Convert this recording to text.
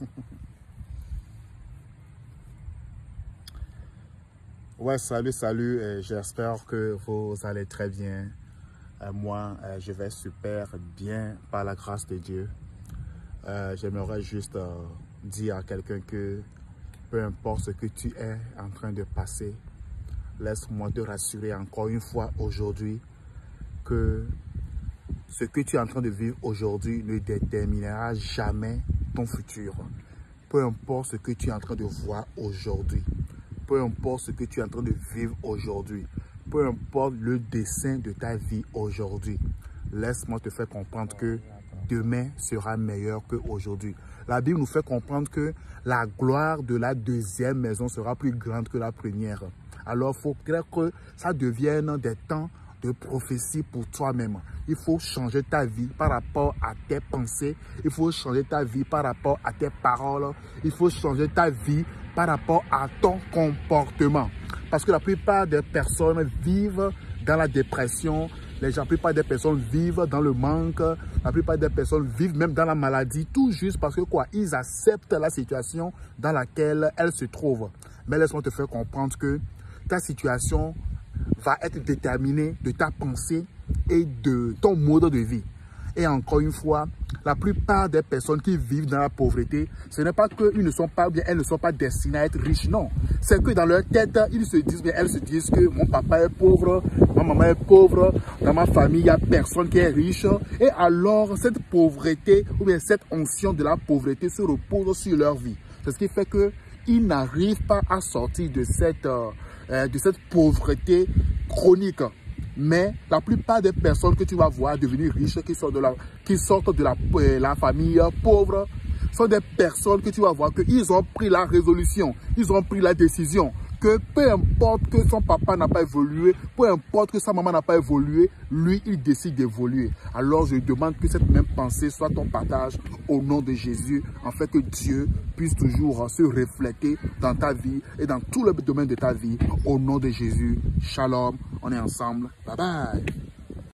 Ouais, salut, salut. J'espère que vous allez très bien. moi, je vais super bien par la grâce de Dieu. J'aimerais juste dire à quelqu'un que peu importe ce que tu es en train de passer, laisse-moi te rassurer encore une fois aujourd'hui que ce que tu es en train de vivre aujourd'hui ne déterminera jamais ton futur. Peu importe ce que tu es en train de voir aujourd'hui, peu importe ce que tu es en train de vivre aujourd'hui, peu importe le dessin de ta vie aujourd'hui, laisse-moi te faire comprendre que demain sera meilleur qu'aujourd'hui. La Bible nous fait comprendre que la gloire de la deuxième maison sera plus grande que la première. Alors, il faut que ça devienne des temps de prophétie pour toi-même. Il faut changer ta vie par rapport à tes pensées. Il faut changer ta vie par rapport à tes paroles. Il faut changer ta vie par rapport à ton comportement. Parce que la plupart des personnes vivent dans la dépression, les gens, la plupart des personnes vivent dans le manque. La plupart des personnes vivent même dans la maladie. Tout juste parce que quoi? Ils acceptent la situation dans laquelle elles se trouvent. Mais laisse-moi te faire comprendre que ta situation va être déterminée de ta pensée et de ton mode de vie. Et encore une fois, la plupart des personnes qui vivent dans la pauvreté, ce n'est pas qu'ils ne sont pas bien, elles ne sont pas destinées à être riches, non. C'est que dans leur tête, ils se disent bien, elles se disent que mon papa est pauvre, ma maman est pauvre, dans ma famille, il n'y a personne qui est riche. Et alors, cette pauvreté, ou bien cette onction de la pauvreté se repose sur leur vie. C'est ce qui fait qu'ils n'arrivent pas à sortir de cette, euh, de cette pauvreté chronique. Mais la plupart des personnes que tu vas voir devenir riches, qui sortent de la, qui sortent de la, euh, la famille pauvre, sont des personnes que tu vas voir qu'ils ont pris la résolution, ils ont pris la décision que peu importe que son papa n'a pas évolué, peu importe que sa maman n'a pas évolué, lui, il décide d'évoluer. Alors, je demande que cette même pensée soit ton partage au nom de Jésus, en fait que Dieu puisse toujours se refléter dans ta vie et dans tout le domaine de ta vie. Au nom de Jésus, shalom, on est ensemble. Bye bye.